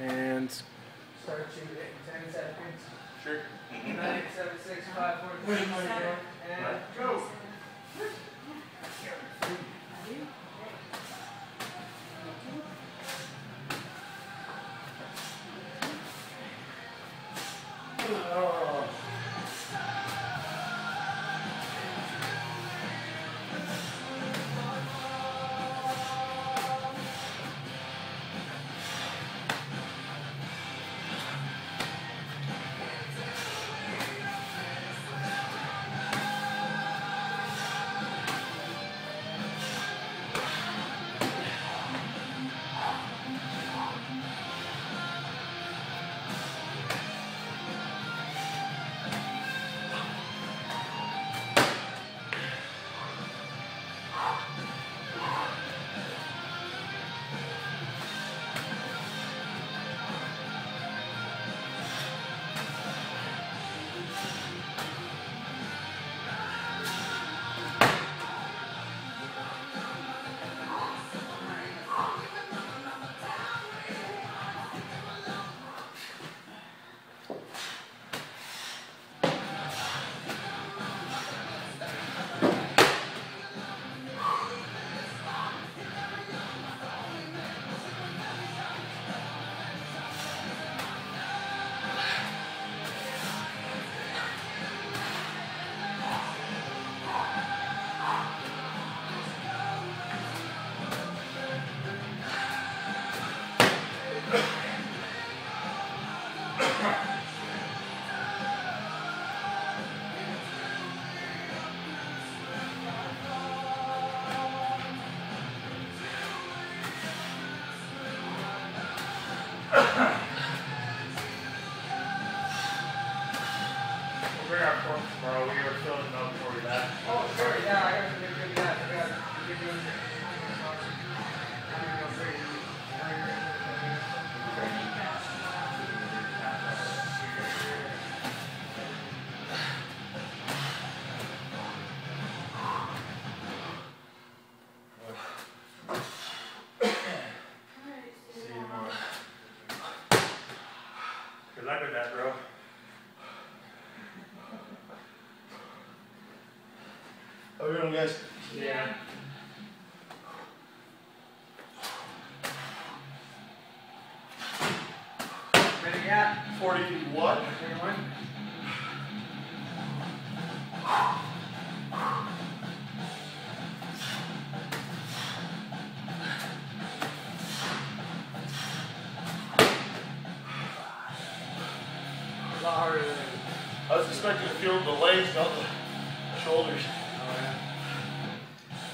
And Start shooting in 10 seconds. Sure. 9, 7, 6, 5, 4, 3, 2, 1, and go. How guys? Yeah. Ready, yeah? Forty-one. Anyone? A lot harder than I was expecting to feel the legs, not the shoulders. Oh, yeah.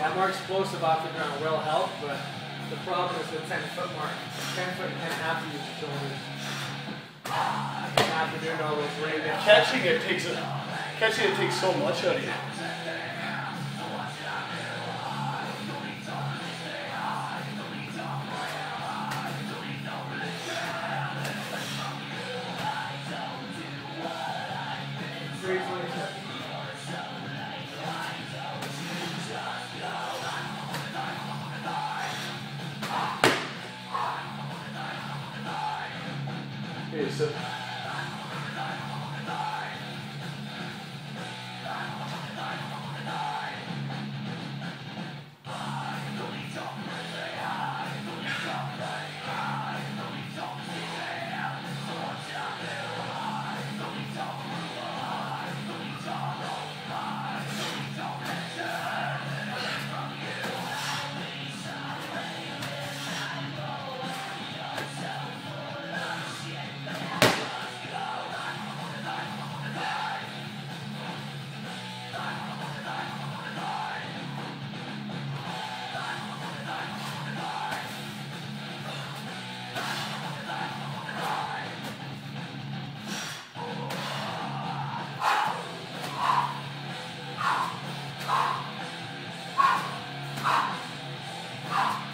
Yeah, more explosive off the ground will help, but the problem is the 10 foot mark. 10 foot, can't have to your shoulders. You have to do all those range. Catching it takes a, catching it takes so much out of you. Ha! Ha!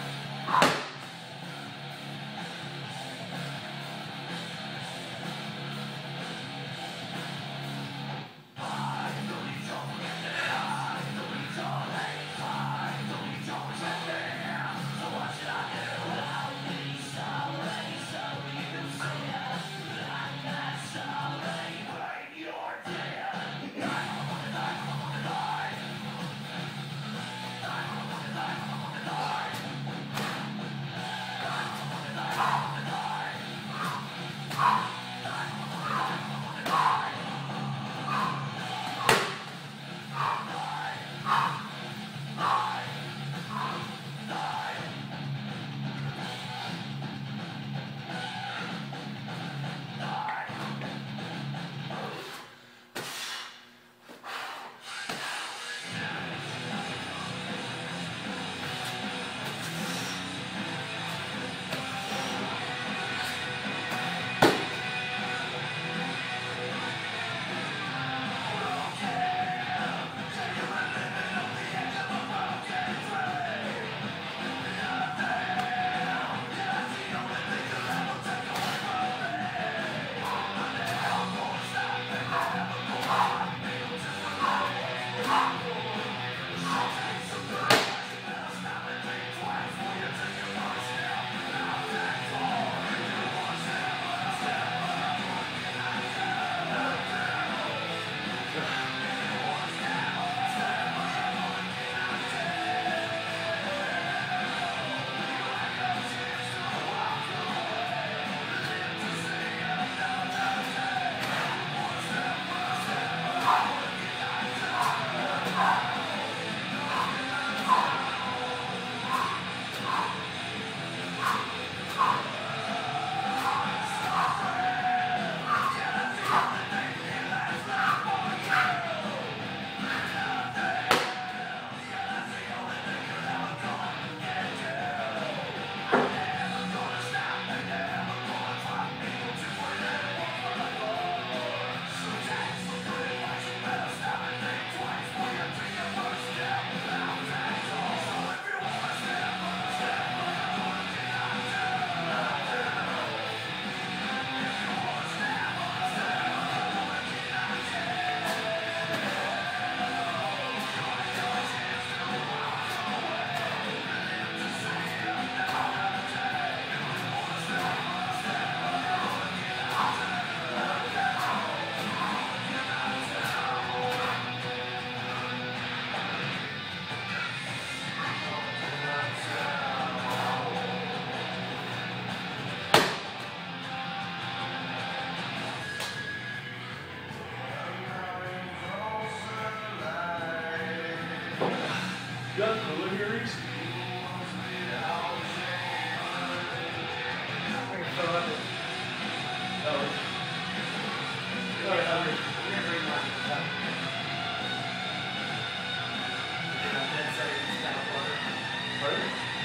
first.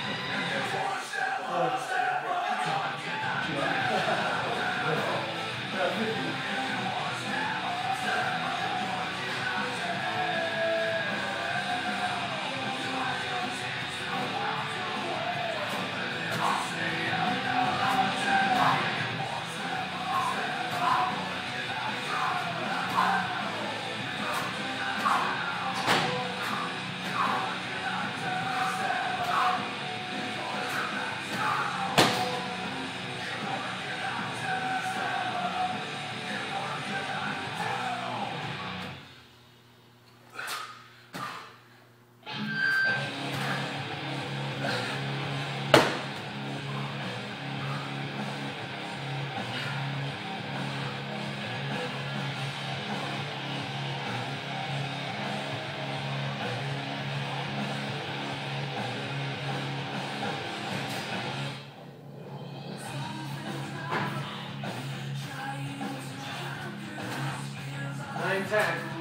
10.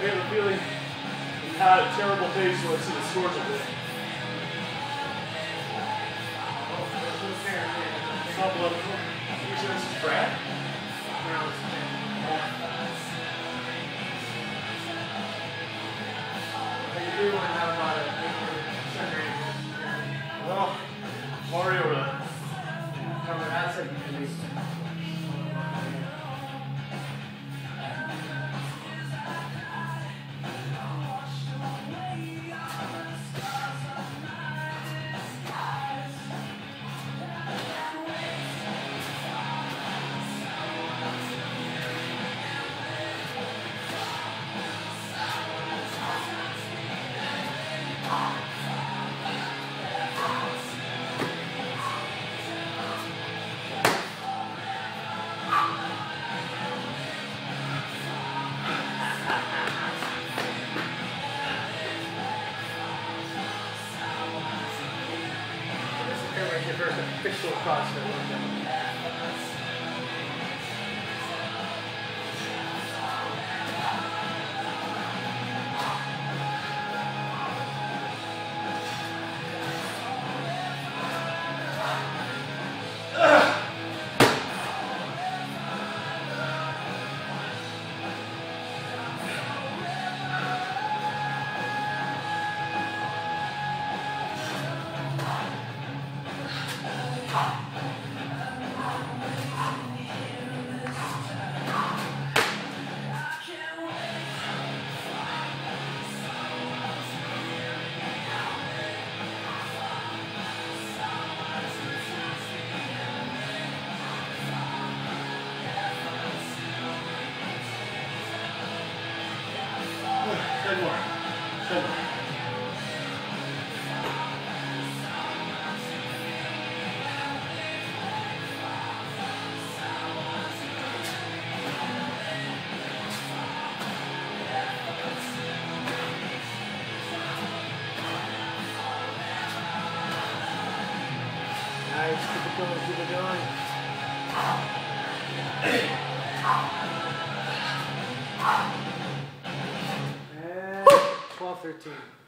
I have a feeling you had a terrible day, so I see the scores this. Is Brad? This is kind of like Nice, keep it going, keep it going. 13.